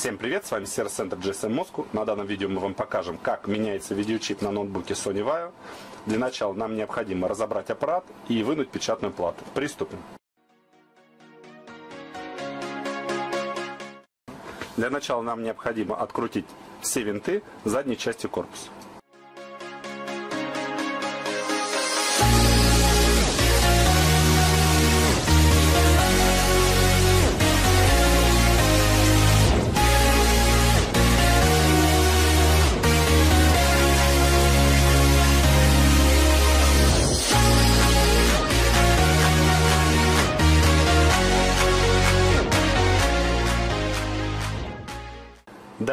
Всем привет, с вами сервис-центр GSM Moscow. На данном видео мы вам покажем, как меняется видеочип на ноутбуке Sony Vaio. Для начала нам необходимо разобрать аппарат и вынуть печатную плату. Приступим. Для начала нам необходимо открутить все винты задней части корпуса.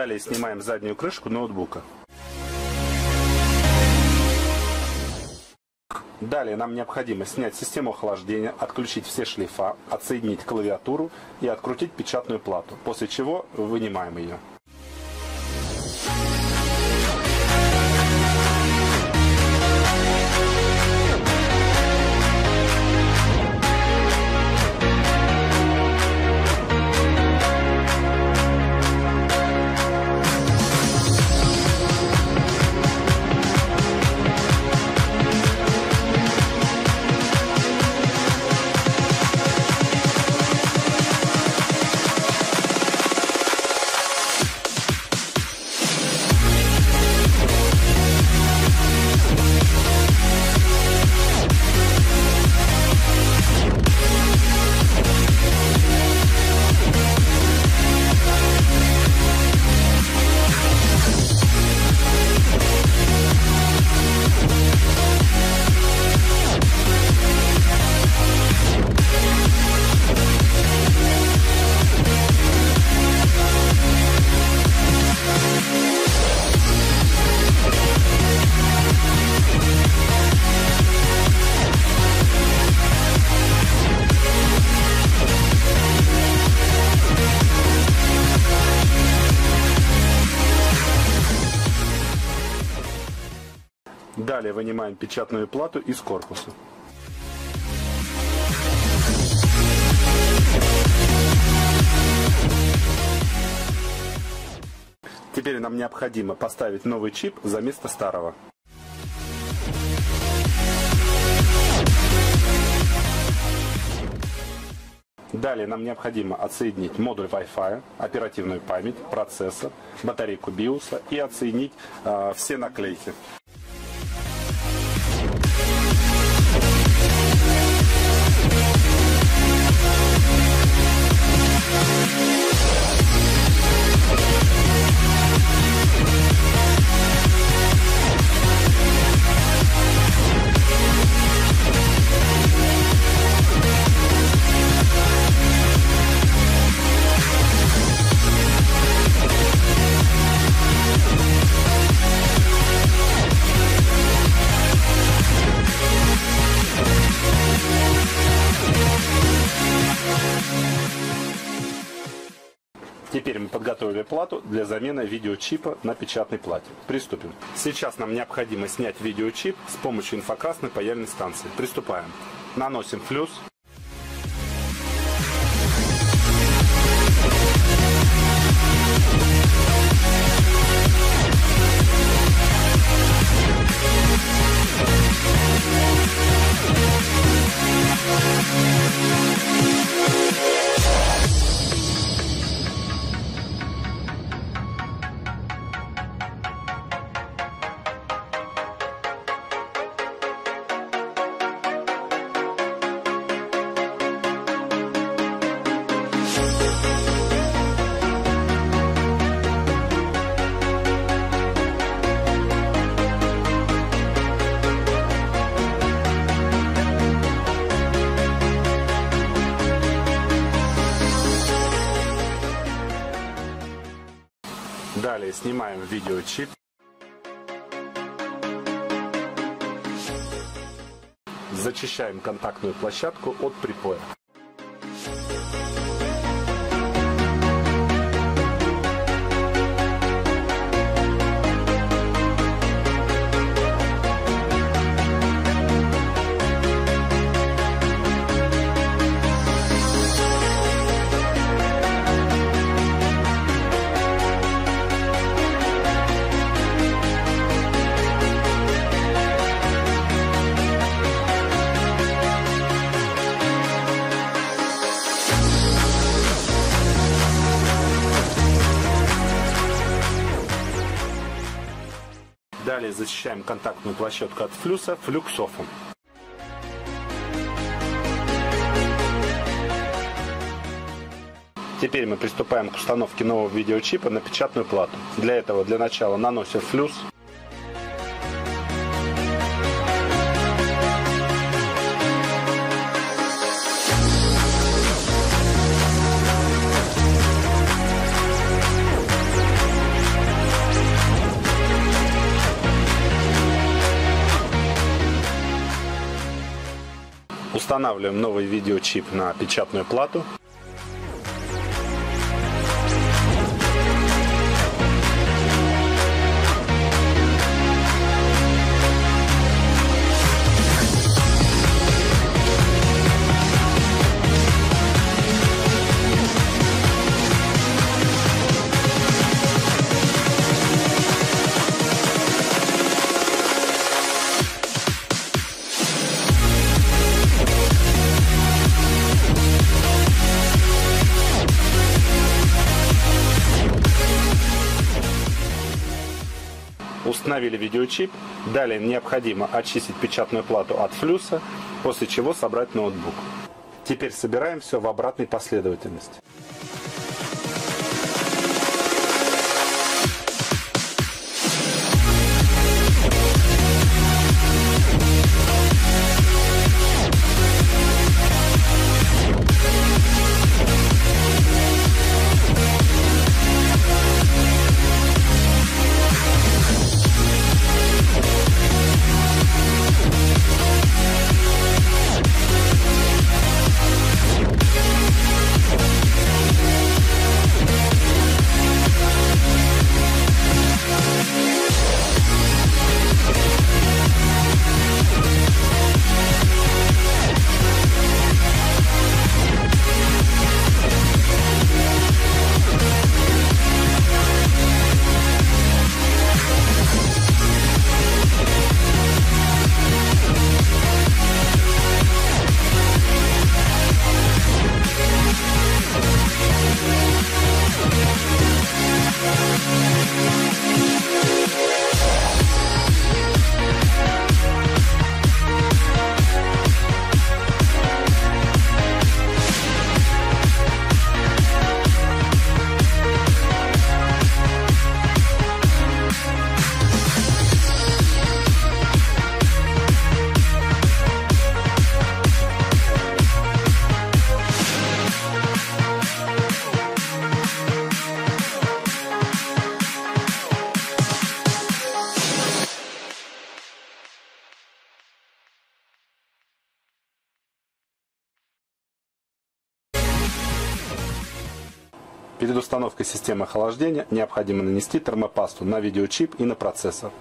Далее снимаем заднюю крышку ноутбука. Далее нам необходимо снять систему охлаждения, отключить все шлейфа, отсоединить клавиатуру и открутить печатную плату, после чего вынимаем ее. Далее вынимаем печатную плату из корпуса. Теперь нам необходимо поставить новый чип за место старого. Далее нам необходимо отсоединить модуль Wi-Fi, оперативную память, процессор, батарейку BIOS и отсоединить э, все наклейки. Подготовили плату для замены видеочипа на печатной плате. Приступим. Сейчас нам необходимо снять видеочип с помощью инфракрасной паяльной станции. Приступаем. Наносим флюс. Далее снимаем видеочип. Зачищаем контактную площадку от припоя. Защищаем контактную площадку от флюса флюксофом. Теперь мы приступаем к установке нового видеочипа на печатную плату. Для этого для начала наносим флюс. Устанавливаем новый видеочип на печатную плату. Установили видеочип. Далее необходимо очистить печатную плату от флюса, после чего собрать ноутбук. Теперь собираем все в обратной последовательности. Перед установкой системы охлаждения необходимо нанести термопасту на видеочип и на процессор.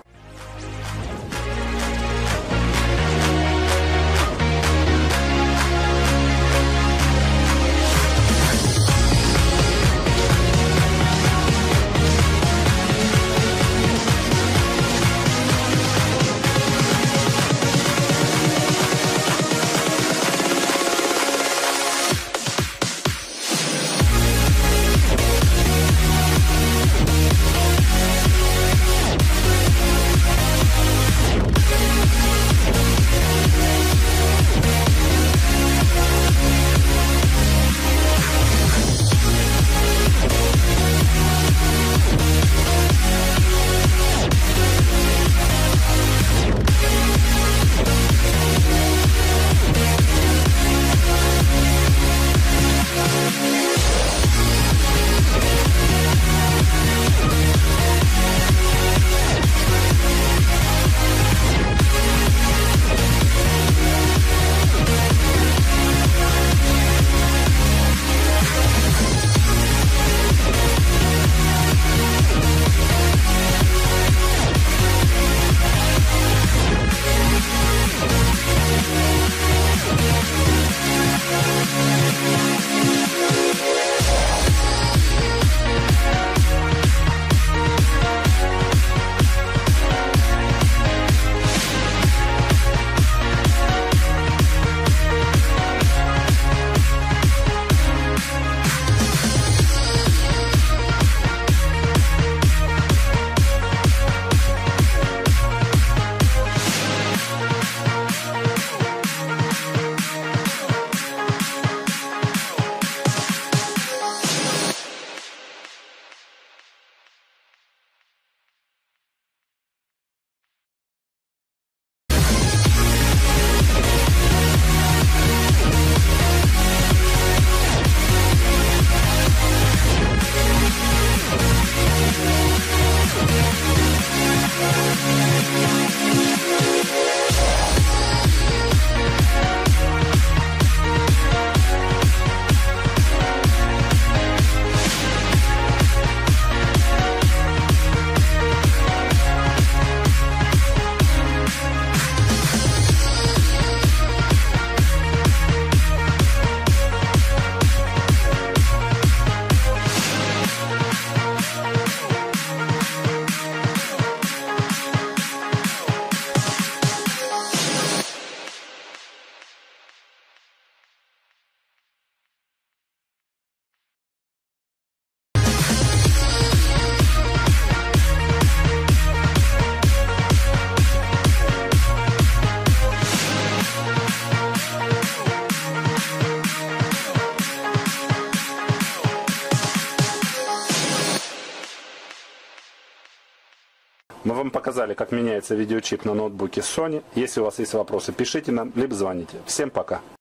Вам показали, как меняется видеочип на ноутбуке Sony. Если у вас есть вопросы, пишите нам, либо звоните. Всем пока.